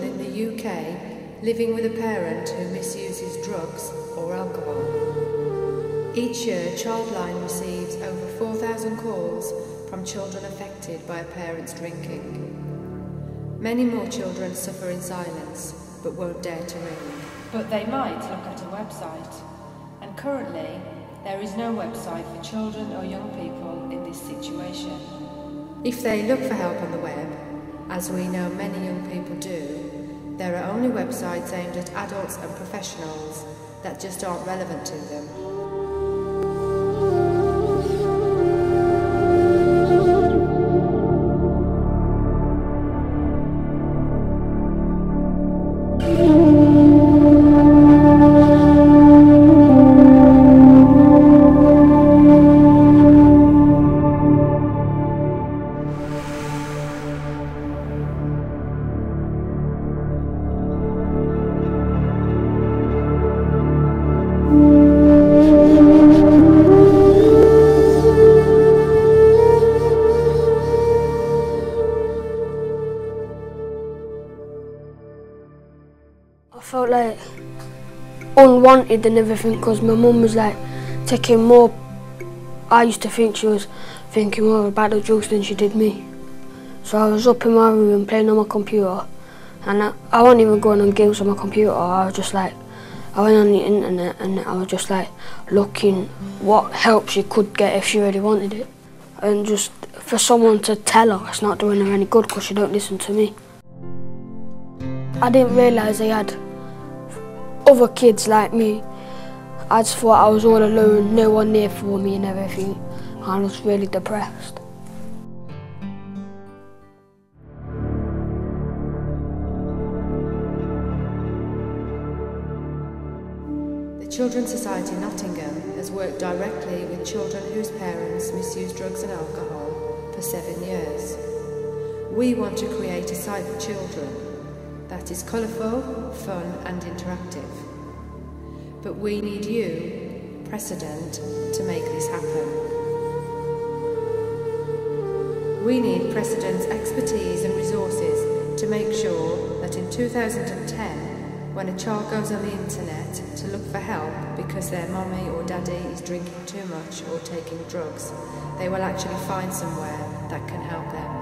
children in the UK living with a parent who misuses drugs or alcohol. Each year, Childline receives over 4,000 calls from children affected by a parent's drinking. Many more children suffer in silence but won't dare to ring. But they might look at a website. And currently, there is no website for children or young people in this situation. If they look for help on the web, as we know many young people do, there are only websites aimed at adults and professionals that just aren't relevant to them. I felt like unwanted and everything because my mum was like taking more. I used to think she was thinking more about the drugs than she did me. So I was up in my room playing on my computer and I, I wasn't even going on games on my computer. I was just like, I went on the internet and I was just like looking what help she could get if she really wanted it. And just for someone to tell her it's not doing her any good because she don't listen to me. I didn't realise I had other kids like me. I just thought I was all alone, no one there for me and everything. I was really depressed. The Children's Society Nottingham has worked directly with children whose parents misuse drugs and alcohol for seven years. We want to create a site for children that is colourful, fun and interactive. But we need you, Precedent, to make this happen. We need Precedent's expertise and resources to make sure that in 2010, when a child goes on the internet to look for help because their mommy or daddy is drinking too much or taking drugs, they will actually find somewhere that can help them.